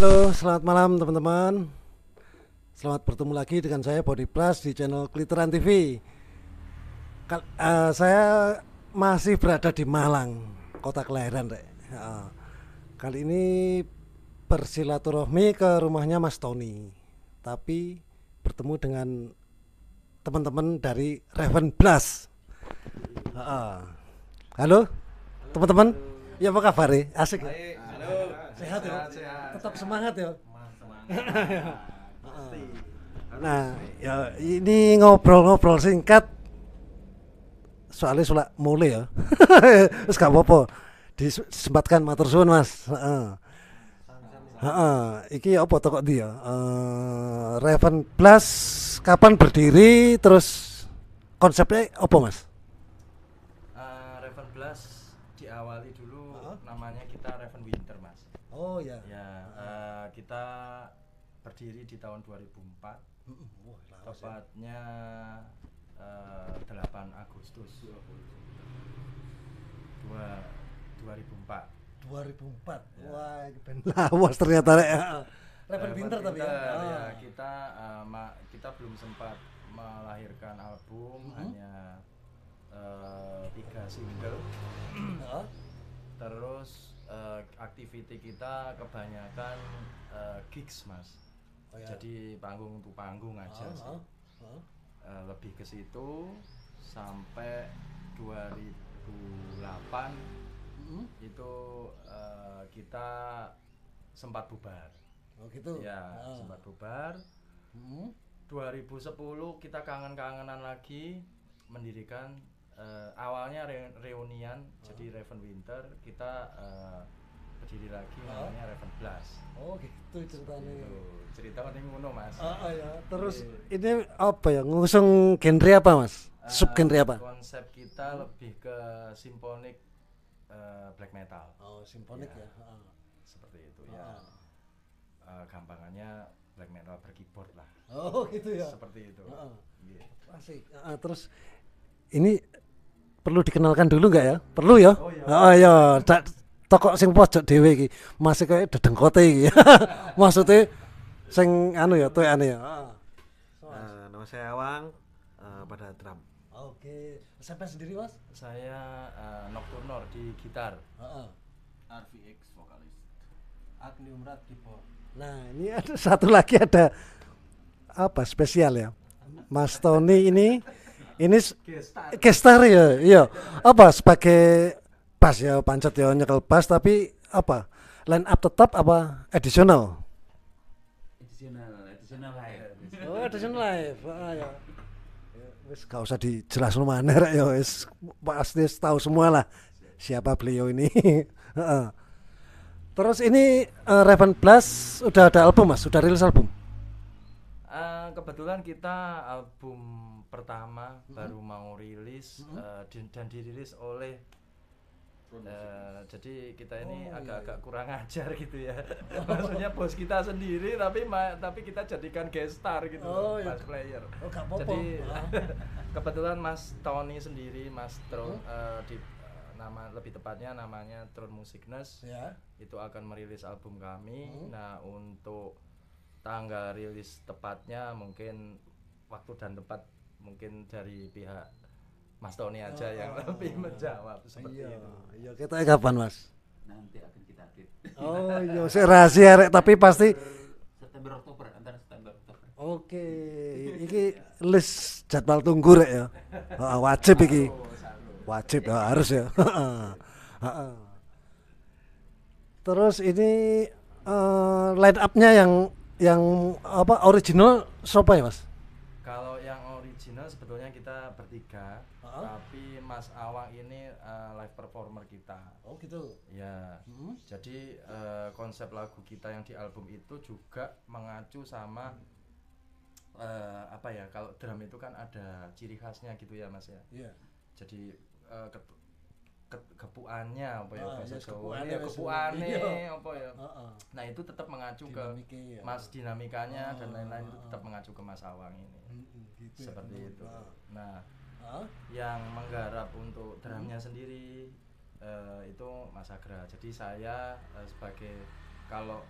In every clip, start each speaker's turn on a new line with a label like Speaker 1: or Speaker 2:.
Speaker 1: Halo, selamat malam teman-teman. Selamat bertemu lagi dengan saya Body Plus di channel Kliteran TV. Kal- eh, saya masih berada di Malang, kota kelahiran. Ya. Kali ini bersilaturahmi ke rumahnya Mas Tony, tapi bertemu dengan teman-teman dari Raven Blast. Ha. Halo, teman-teman. Ya apa kabar? Asik. ya? Sehat ya? Tetap semangat ya. Nah, ya ini ngobrol-ngobrol singkat. Soalnya sudah mulai ya. Terus gak apa-apa. Disempatkan matur suwun, Mas. Heeh. Heeh, iki apa to kok dia? Eh Raven Plus kapan berdiri terus konsepnya apa, Mas?
Speaker 2: Eh, Raven Blast diawali dulu
Speaker 1: Heeh.
Speaker 2: namanya kita Raven Winter mas
Speaker 1: Oh ya.
Speaker 2: ya eh, kita berdiri di tahun 2004 tepatnya eh, 8 Agustus dua 2004
Speaker 1: 2004.
Speaker 2: Ya.
Speaker 1: Wah, ini ben lawas ternyata rek. Raven Winter tapi ya.
Speaker 2: Ya,
Speaker 1: Ah.
Speaker 2: kita eh, ma- kita belum sempat melahirkan album
Speaker 1: Mhm.
Speaker 2: hanya eh, tiga single
Speaker 1: Heeh.
Speaker 2: Terus eh, activity kita kebanyakan eh, gigs mas.
Speaker 1: Oh, ya.
Speaker 2: Jadi panggung untuk panggung aja
Speaker 1: Ah,
Speaker 2: sih.
Speaker 1: ah, ah.
Speaker 2: Eh, lebih ke situ sampai 2008
Speaker 1: Mm.
Speaker 2: itu eh, kita sempat bubar.
Speaker 1: Oh gitu.
Speaker 2: Ya
Speaker 1: Ah.
Speaker 2: sempat bubar.
Speaker 1: Mm.
Speaker 2: 2010 kita kangen-kangenan lagi mendirikan eh, awalnya re- reunian jadi Raven Winter kita eh, berdiri lagi
Speaker 1: Ah.
Speaker 2: namanya Raven Blast
Speaker 1: Oh gitu ceritanya.
Speaker 2: itu cerita ini ngono mas
Speaker 1: Ah, ah, ya. Terus
Speaker 2: Iya.
Speaker 1: ini apa ya? Ngusung genre apa, Mas?
Speaker 2: Eh,
Speaker 1: Sub genre apa?
Speaker 2: konsep kita lebih ke symphonic eh, black metal
Speaker 1: Oh, simfonik
Speaker 2: Ya.
Speaker 1: ya. Ah.
Speaker 2: seperti itu ya
Speaker 1: Ah.
Speaker 2: Eh, gampangannya black metal berkeyboard lah
Speaker 1: Oh, gitu ya.
Speaker 2: seperti itu
Speaker 1: Ah.
Speaker 2: Iya.
Speaker 1: Asik. Ah, terus ini perlu dikenalkan dulu nggak ya? Perlu ya?
Speaker 2: Oh, iya.
Speaker 1: Ah, ya. Dak toko sing pojok dhewe iki masih kayak dedengkote iki. Maksudnya sing anu ya, tuane ya. Ah.
Speaker 3: Eh, nama saya Awang eh, pada drum.
Speaker 1: Oke. Sampai sendiri, Mas?
Speaker 2: saya eh, Nocturnal di gitar
Speaker 1: Heeh.
Speaker 4: RVX vokalis Agnium Rat keyboard
Speaker 1: Nah, ini ada satu lagi ada apa spesial ya? Mas Tony ini ini gestar ya, iya. Apa sebagai bass ya, pancet ya nyekel bass tapi apa? Line up tetap apa additional?
Speaker 4: additional additional live
Speaker 1: Oh, additional live. Ah, ya. Ya, Wis gak usah dijelas lu mana rek ya wis pasti tahu semua lah siapa beliau ini. Heeh. Terus ini eh, Raven Blast udah ada album Mas, udah rilis album.
Speaker 2: Kebetulan kita album pertama baru mau rilis eh, di- dan dirilis oleh eh, jadi kita ini
Speaker 1: Oh, iya,
Speaker 2: agak-agak
Speaker 1: iya.
Speaker 2: kurang ajar gitu ya maksudnya bos kita sendiri tapi ma- tapi kita jadikan guest star gitu
Speaker 1: Oh, iya.
Speaker 2: bass player
Speaker 1: Oh, gak
Speaker 2: jadi
Speaker 1: Ah.
Speaker 2: kebetulan Mas Tony sendiri Mas Tron
Speaker 1: Mhm.
Speaker 2: eh, di eh, nama lebih tepatnya namanya Tron Musicness
Speaker 1: Ya.
Speaker 2: itu akan merilis album kami.
Speaker 1: Hmm.
Speaker 2: Nah, untuk tanggal rilis tepatnya mungkin waktu dan tempat mungkin dari pihak Mas Tony aja yang
Speaker 1: Oh.
Speaker 2: lebih menjawab seperti
Speaker 1: Iya,
Speaker 2: itu.
Speaker 1: iya kita kapan Mas?
Speaker 4: nanti akan kita update
Speaker 1: Oh iya, saya rahasia rek, tapi pasti
Speaker 4: September Oktober antara September Oktober
Speaker 1: Oke, iki list jadwal tunggu rek ya. Heeh, wajib iki. Wajib ya, harus ya. Heeh. Heeh. Terus ini eh, line up-nya yang yang apa original siapa ya, Mas?
Speaker 2: Kalau yang original sebetulnya kita bertiga,
Speaker 1: Heeh.
Speaker 2: tapi Mas Awang ini eh, live performer kita.
Speaker 1: Oh gitu.
Speaker 2: Ya.
Speaker 1: Hmm.
Speaker 2: Jadi eh, konsep lagu kita yang di album itu juga mengacu sama eh, apa ya? Kalau drum itu kan ada ciri khasnya gitu ya, Mas ya.
Speaker 1: Iya.
Speaker 2: Jadi eh, ket- ket- kepuannya apa ya
Speaker 1: Ah,
Speaker 2: bahasa Jawa ya kepuane
Speaker 1: Iya.
Speaker 2: apa ya. Nah, itu tetap mengacu ke
Speaker 1: Dinamiknya ya.
Speaker 2: Mas dinamikanya dan
Speaker 1: Ah,
Speaker 2: lain-lain itu
Speaker 1: ah,
Speaker 2: tetap mengacu ke Mas Awang ini.
Speaker 1: Gitu ya.
Speaker 2: Seperti itu.
Speaker 1: ah.
Speaker 2: Nah,
Speaker 1: Ah,
Speaker 2: yang menggarap untuk drumnya sendiri eh, itu Mas Agra. Jadi saya eh, sebagai kalau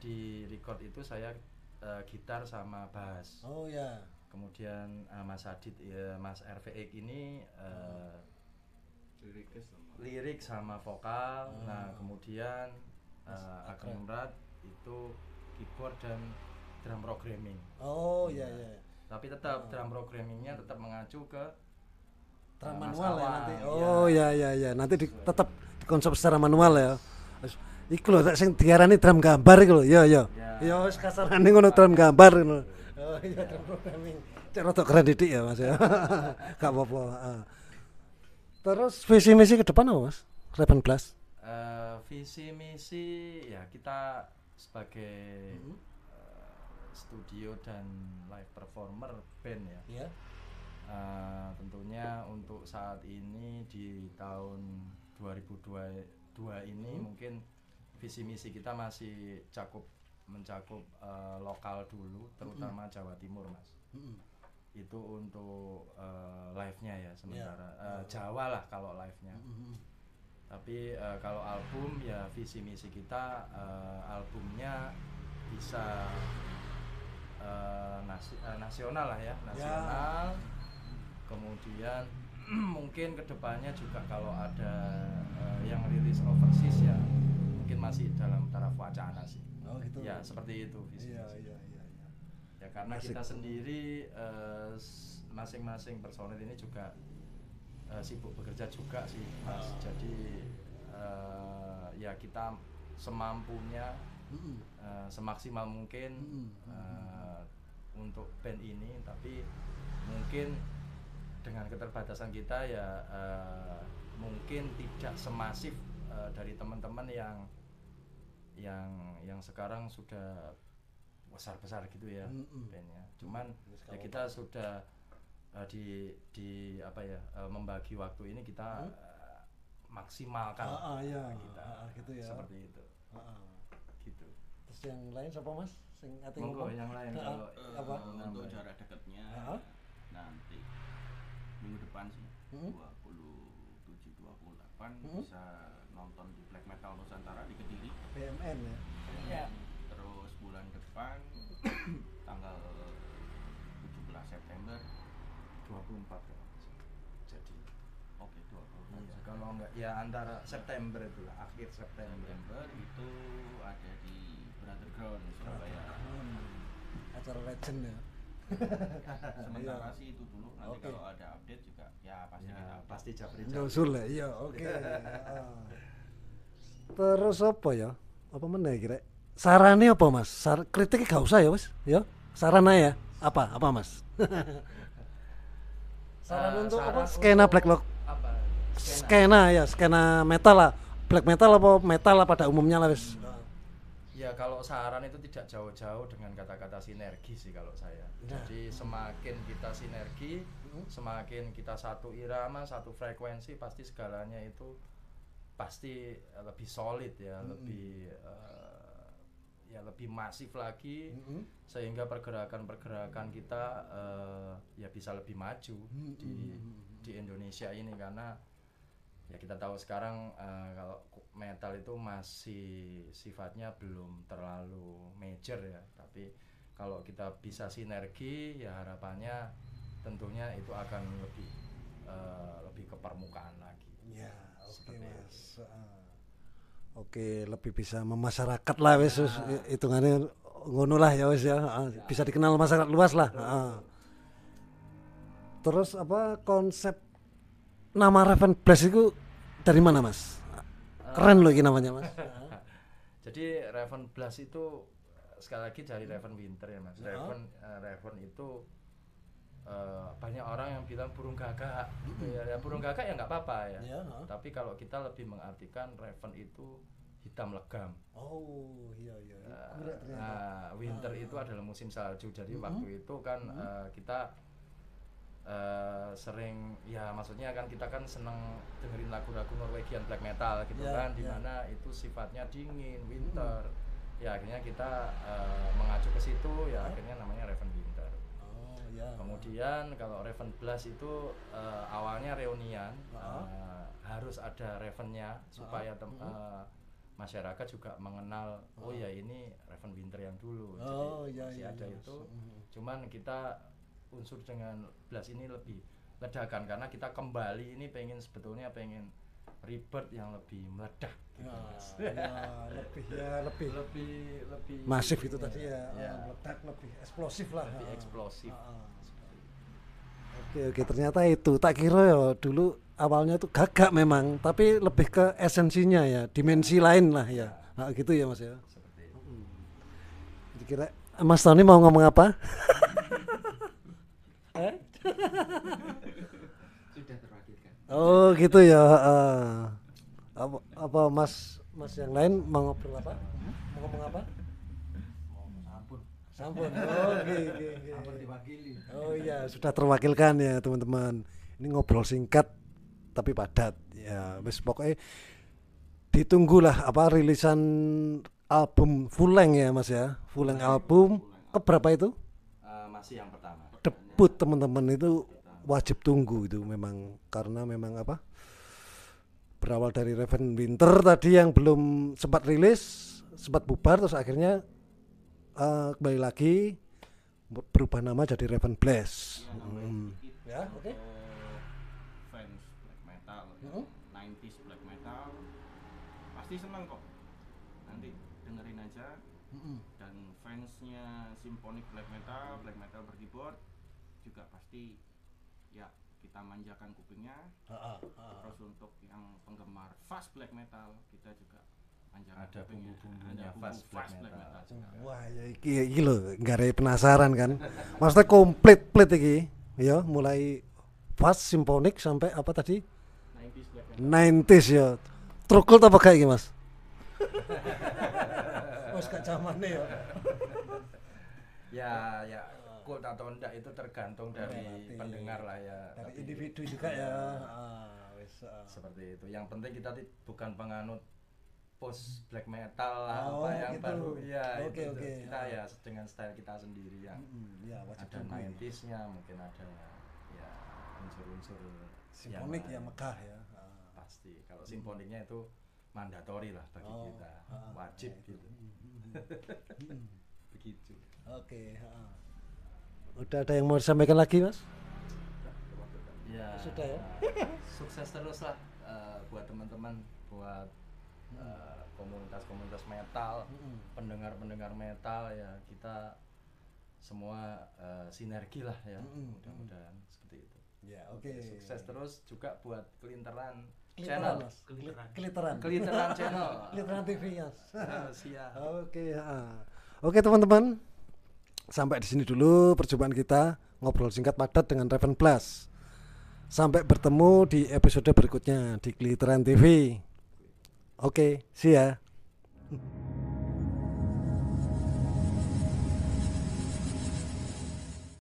Speaker 2: di record itu saya eh, gitar sama bass
Speaker 1: Oh ya.
Speaker 2: kemudian Mas Adit ya Mas RVX ini
Speaker 5: liriknya sama
Speaker 2: lirik sama vokal
Speaker 1: Hmm.
Speaker 2: nah kemudian
Speaker 1: Mas
Speaker 2: uh,
Speaker 1: Akram.
Speaker 2: Agam Murad itu keyboard dan drum programming
Speaker 1: Oh iya iya.
Speaker 2: tapi tetap
Speaker 1: Oh.
Speaker 2: drum programmingnya tetap mengacu ke
Speaker 1: Drum
Speaker 2: uh, Mas
Speaker 1: manual ya nanti.
Speaker 2: iya.
Speaker 1: Oh iya iya iya. Nanti di, tetap dikonsep secara manual ya. Iku lho tak sing diarani drum gambar iku lho. Iya iya.
Speaker 2: Ya.
Speaker 1: Ya wis kasarane ngono drum gambar ngono. Oh iya drum programming. Cek rada keren didik ya Mas ya. Gak apa-apa. Terus visi misi ke depan apa Mas? Reven Blast.
Speaker 2: Uh, visi misi ya kita sebagai
Speaker 1: Hmm.
Speaker 2: uh, studio dan live performer band ya
Speaker 1: Iya.
Speaker 2: Uh, tentunya untuk saat ini di tahun 2022 ini
Speaker 1: Hmm.
Speaker 2: mungkin visi misi kita masih cakup mencakup uh, lokal dulu terutama Jawa Timur mas
Speaker 1: Mm-mm.
Speaker 2: Itu untuk uh, live-nya ya sementara
Speaker 1: Ya.
Speaker 2: Uh, Jawa lah kalau live-nya
Speaker 1: Mm-mm.
Speaker 2: tapi uh, kalau album ya visi misi kita uh, albumnya bisa uh, nasi- uh, nasional lah ya nasional kemudian mungkin ke depannya juga kalau ada uh, yang rilis overseas ya mungkin masih dalam taraf wacana sih
Speaker 1: Oh gitu.
Speaker 2: ya seperti itu visi
Speaker 1: Iya
Speaker 2: misi
Speaker 1: iya iya iya.
Speaker 2: Ya karena
Speaker 1: Asik.
Speaker 2: kita sendiri eh, masing-masing personil ini juga eh, sibuk bekerja juga sih mas
Speaker 1: Ah.
Speaker 2: jadi eh, ya kita semampunya eh, semaksimal mungkin eh, untuk band ini tapi mungkin dengan keterbatasan kita ya eh, mungkin tidak semasif eh, dari teman-teman yang yang yang sekarang sudah besar besar gitu ya
Speaker 1: Mm-mm.
Speaker 2: bandnya cuman ya kita sudah eh, di di apa ya eh, membagi waktu ini kita
Speaker 1: Hmm?
Speaker 2: eh, maksimalkan
Speaker 1: Ah, ah, iya.
Speaker 2: kita
Speaker 1: Ah, ah, gitu ya.
Speaker 2: seperti itu
Speaker 1: Heeh.
Speaker 2: gitu
Speaker 1: Terus yang lain siapa Mas? Sing
Speaker 2: monggo yang lain
Speaker 1: Ah,
Speaker 2: kalau
Speaker 5: Eh,
Speaker 1: apa?
Speaker 5: untuk jarak dekatnya
Speaker 1: Heeh.
Speaker 5: nanti minggu depan sih
Speaker 1: Hmm.
Speaker 5: 27 28
Speaker 1: Hmm.
Speaker 5: bisa nonton di Black Metal Nusantara di Kediri
Speaker 1: BMN ya.
Speaker 2: Ya.
Speaker 5: Depan tanggal 17 September
Speaker 2: 24 ya. jadi
Speaker 5: oke 20
Speaker 2: iya, kalau enggak ya antara September itu lah akhir September
Speaker 5: September itu ada di Brotherground Surabaya
Speaker 1: Hmm. Acara legend ya.
Speaker 5: sementara
Speaker 1: Iya.
Speaker 5: sih itu dulu nanti
Speaker 1: Oke.
Speaker 5: kalau ada update juga ya pasti
Speaker 2: ya
Speaker 5: kita update.
Speaker 2: pasti Japri
Speaker 1: Nyusul ya. Iya, oke. Heeh. Terus apa ya? Apa meneh kira? Sarane apa Mas? Sar kritik gak usah ya, Mas. Ya. Saran aja ya. Apa? Apa, Mas? Saran
Speaker 2: Eh,
Speaker 1: untuk
Speaker 2: saran
Speaker 1: apa? Skena
Speaker 2: untuk
Speaker 1: black lock.
Speaker 2: apa
Speaker 1: Skena ya, skena metal lah. Black metal apa metal lah pada umumnya lah wis.
Speaker 2: Ya kalau saran itu tidak jauh-jauh dengan kata-kata sinergi sih kalau saya.
Speaker 1: Nah.
Speaker 2: Jadi semakin kita sinergi,
Speaker 1: Hmm.
Speaker 2: semakin kita satu irama, satu frekuensi, pasti segalanya itu pasti lebih solid ya,
Speaker 1: Mm-mm.
Speaker 2: lebih eh, ya lebih masif lagi,
Speaker 1: Mm-mm.
Speaker 2: sehingga pergerakan-pergerakan kita eh, ya bisa lebih maju di
Speaker 1: Mm-mm.
Speaker 2: di Indonesia ini karena ya kita tahu sekarang eh, kalau metal itu masih sifatnya belum terlalu major ya tapi kalau kita bisa sinergi ya harapannya tentunya itu akan lebih eh, lebih ke permukaan lagi
Speaker 1: Ya, oke
Speaker 2: Seperti
Speaker 1: Mas. Heeh. Oke, lebih bisa memasyarakat lah wis wis, hitungannya ngono lah ya wis ya. heeh. Bisa dikenal masyarakat luas lah. heeh. Terus apa konsep nama Raven Blast itu dari mana Mas? Keren loh ini namanya Mas.
Speaker 2: jadi Raven Blast itu sekali lagi dari Raven Winter ya mas
Speaker 1: Ya.
Speaker 2: Raven eh, Raven itu eh, banyak orang yang bilang burung gagak gitu ya, ya burung gagak ya nggak apa-apa ya
Speaker 1: Ya, heeh.
Speaker 2: tapi kalau kita lebih mengartikan Raven itu hitam legam
Speaker 1: Oh, iya iya. Ternyata.
Speaker 2: nah, winter
Speaker 1: Ah.
Speaker 2: itu adalah musim salju jadi
Speaker 1: Mhm.
Speaker 2: waktu itu kan
Speaker 1: Mhm.
Speaker 2: eh, kita eh, sering ya maksudnya kan kita kan seneng dengerin lagu-lagu Norwegian black metal gitu
Speaker 1: Ya,
Speaker 2: kan
Speaker 1: ya.
Speaker 2: di mana itu sifatnya dingin winter ya akhirnya kita eh, mengacu ke situ ya
Speaker 1: Ah.
Speaker 2: akhirnya namanya Raven Winter
Speaker 1: Ya.
Speaker 2: kemudian kalau Raven Blast itu eh, awalnya reunian
Speaker 1: Ah.
Speaker 2: eh, harus ada Ravennya supaya tem-
Speaker 1: Mhm.
Speaker 2: eh, masyarakat juga mengenal oh ya ini Raven Winter yang dulu Jadi
Speaker 1: Oh, iya,
Speaker 2: masih
Speaker 1: iya,
Speaker 2: ada
Speaker 1: iya.
Speaker 2: itu
Speaker 1: Mhm.
Speaker 2: cuman kita unsur dengan blast ini lebih ledakan karena kita kembali ini pengen sebetulnya pengen rebirth yang lebih meledak gitu,
Speaker 1: Ya,
Speaker 2: Mas.
Speaker 1: ya, lebih ya lebih
Speaker 2: lebih lebih
Speaker 1: masif itu
Speaker 2: ini
Speaker 1: tadi ya,
Speaker 2: ya,
Speaker 1: ah, meledak lebih eksplosif lah.
Speaker 2: lebih
Speaker 1: ah.
Speaker 2: eksplosif
Speaker 1: Ah. Oke oke ternyata itu tak kira ya dulu awalnya itu gagak memang tapi lebih ke esensinya ya dimensi lain lah ya Nah, gitu ya mas ya
Speaker 2: seperti itu
Speaker 1: Jadi kira Mas Tony mau ngomong apa? Eh? Oh gitu ya. ah. apa, apa Mas Mas yang lain mau ngobrol apa? Mau ngomong apa?
Speaker 4: Ampun.
Speaker 1: Sampun. Oh, oke.
Speaker 4: Ampun diwakili.
Speaker 1: Oh iya, sudah terwakilkan ya teman-teman. Ini ngobrol singkat tapi padat. Ya, wis pokoknya ditunggulah apa rilisan album full length ya Mas ya. Full length album keberapa itu?
Speaker 2: Eh, masih yang pertama
Speaker 1: Debut teman-teman itu wajib tunggu itu memang karena memang apa? Berawal dari Raven Winter tadi yang belum sempat rilis, sempat bubar terus akhirnya eh, kembali lagi berubah nama jadi Raven Blast. Hmm. Ya, oke.
Speaker 5: fans black metal
Speaker 1: Mhm.
Speaker 5: 90s black metal pasti seneng kok nanti dengerin aja dan fansnya symphonic black metal black metal berkeyboard juga pasti kita manjakan kupingnya terus untuk yang penggemar fast black metal kita juga manjakan
Speaker 2: Ada
Speaker 5: kupingnya.
Speaker 2: bumbu-bumbunya
Speaker 5: Ada bumbu
Speaker 2: fast black metal.
Speaker 5: juga.
Speaker 1: Wah, ya iki iki lho, nggak ada penasaran kan. Maksudnya komplit plit iki. Ya, mulai fast symphonic sampai apa tadi?
Speaker 5: 90s black metal
Speaker 1: 90s ya. Trukul apa kayak iki, Mas? Wes gak zamane ya.
Speaker 2: ya ya kult atau enggak itu tergantung dari
Speaker 1: Relatif.
Speaker 2: pendengar lah ya
Speaker 1: Dari
Speaker 2: Tapi
Speaker 1: individu juga ya. Ah, wes. ah.
Speaker 2: seperti itu yang penting kita bukan penganut post black metal lah
Speaker 1: Oh,
Speaker 2: apa yang
Speaker 1: gitu.
Speaker 2: baru ya
Speaker 1: Oke,
Speaker 2: itu,
Speaker 1: oke.
Speaker 2: kita
Speaker 1: Ah.
Speaker 2: ya dengan style kita sendiri yang
Speaker 1: Mm-mm, ya, wajib
Speaker 2: ada. 90s-nya mungkin ada ya unsur-unsur
Speaker 1: Simfonik
Speaker 2: yang
Speaker 1: ya megah ya. Ah.
Speaker 2: pasti kalau simfoniknya itu mandatori lah bagi
Speaker 1: Oh,
Speaker 2: kita
Speaker 1: ah,
Speaker 2: wajib
Speaker 1: ah,
Speaker 2: gitu
Speaker 1: Mm.
Speaker 2: begitu
Speaker 1: Oke, ah. Udah ada yang mau disampaikan lagi, Mas?
Speaker 2: ya
Speaker 1: Sudah ya?
Speaker 2: sukses terus lah eh, buat teman-teman buat eh, komunitas-komunitas metal pendengar-pendengar metal ya kita semua eh, sinergi lah ya mudah-mudahan seperti itu
Speaker 1: Ya, oke.
Speaker 2: sukses terus juga buat kelinteran
Speaker 1: Keliteran,
Speaker 2: channel
Speaker 1: Mas.
Speaker 4: Keliteran.
Speaker 1: Keliteran.
Speaker 2: keliteran channel
Speaker 1: Keliteran TV ya.
Speaker 2: Siap
Speaker 1: Oke. Oke teman-teman. Sampai di sini dulu perjumpaan kita ngobrol singkat padat dengan Raven Plus. Sampai bertemu di episode berikutnya di Keliteran TV. Oke, see ya.